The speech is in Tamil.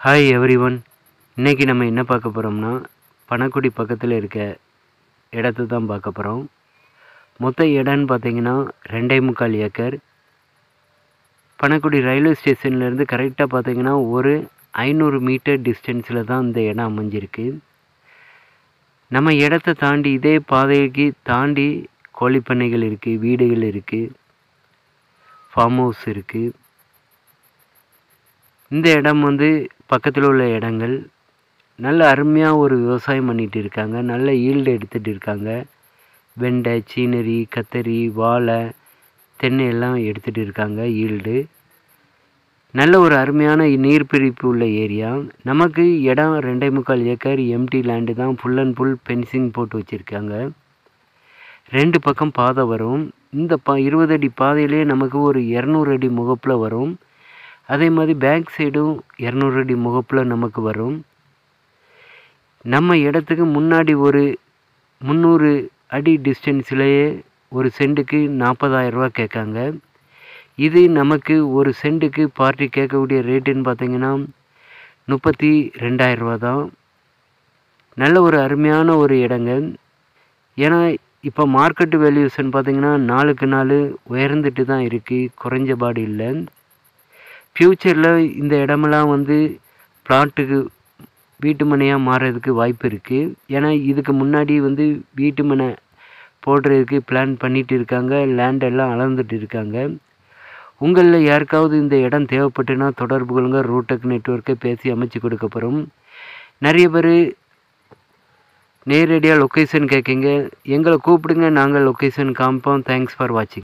ஹாய் எவ்ரி ஒன் இன்றைக்கி நம்ம என்ன பார்க்க போகிறோம்னா பணக்குடி பக்கத்தில் இருக்க இடத்த தான் பார்க்க போகிறோம் மொத்த இடம்னு பார்த்தீங்கன்னா ரெண்டே முக்கால் ஏக்கர். பணக்குடி ரயில்வே ஸ்டேஷன்லேருந்து கரெக்டாக பார்த்தீங்கன்னா ஒரு ஐநூறு மீட்டர் டிஸ்டன்ஸில் தான் இந்த இடம் அமைஞ்சிருக்கு. நம்ம இடத்த தாண்டி இதே பாதைக்கு தாண்டி கோழிப்பண்ணைகள் இருக்குது வீடுகள் இருக்குது ஃபார்ம் ஹவுஸ் இருக்குது இந்த இடம் வந்து பக்கத்தில் உள்ள இடங்கள் நல்ல அருமையாக ஒரு விவசாயம் பண்ணிகிட்டு இருக்காங்க நல்ல ஈல்டு எடுத்துகிட்டு இருக்காங்க. வெண்டை சீனரி கத்தரி வாழை தென்னை எல்லாம் எடுத்துகிட்டு இருக்காங்க ஈல்டு நல்ல ஒரு அருமையான நீர்பிடிப்பு உள்ள ஏரியா. நமக்கு இடம் ரெண்டே முக்கால் ஏக்கர் எம்டி லேண்டு தான் ஃபுல் அண்ட் ஃபுல் பென்சிங் போட்டு வச்சுருக்காங்க. ரெண்டு பக்கம் பாதை வரும். இந்த பா இருபது அடி பாதையிலே நமக்கு ஒரு இரநூறு அடி முகப்பில் வரும். அதே மாதிரி பேக் சைடும் இரநூறு அடி முகப்பில் நமக்கு வரும். நம்ம இடத்துக்கு முன்னாடி ஒரு முந்நூறு அடி டிஸ்டன்ஸ்லேயே ஒரு சென்ட்டுக்கு நாற்பதாயிரரூவா கேட்காங்க. இது நமக்கு ஒரு சென்ட்டுக்கு பார்ட்டி கேட்கக்கூடிய ரேட்டுன்னு பார்த்தீங்கன்னா முப்பத்தி ரெண்டாயிரரூவா தான். நல்ல ஒரு அருமையான ஒரு இடங்க. ஏன்னா இப்போ மார்க்கெட்டு வேல்யூஷன் பார்த்தீங்கன்னா நாளுக்கு நாள் உயர்ந்துட்டு தான் இருக்குது குறைஞ்ச பாடு இல்லை. ஃப்யூச்சரில் இந்த இடமெல்லாம் வந்து பிளாட்டுக்கு வீட்டு மனையாக மாறுறதுக்கு வாய்ப்பு இருக்குது ஏன்னா இதுக்கு முன்னாடி வந்து வீட்டு மனை போடுறதுக்கு பிளான் பண்ணிகிட்டு இருக்காங்க. லேண்ட் எல்லாம் அளந்துட்டு இருக்காங்க. உங்களில் யாருக்காவது இந்த இடம் தேவைப்பட்டுன்னா தொடர்பு கொள்ளுங்க. ரூடெக் நெட்ஒர்க்கை பேசி அமைச்சு கொடுக்க போகிறோம் நிறைய பேர் நேரடியாக லொக்கேஷன் கேட்குங்க எங்களை கூப்பிடுங்க. நாங்கள் லொக்கேஷன் காமிப்போம் தேங்க்ஸ் ஃபார் வாட்சிங்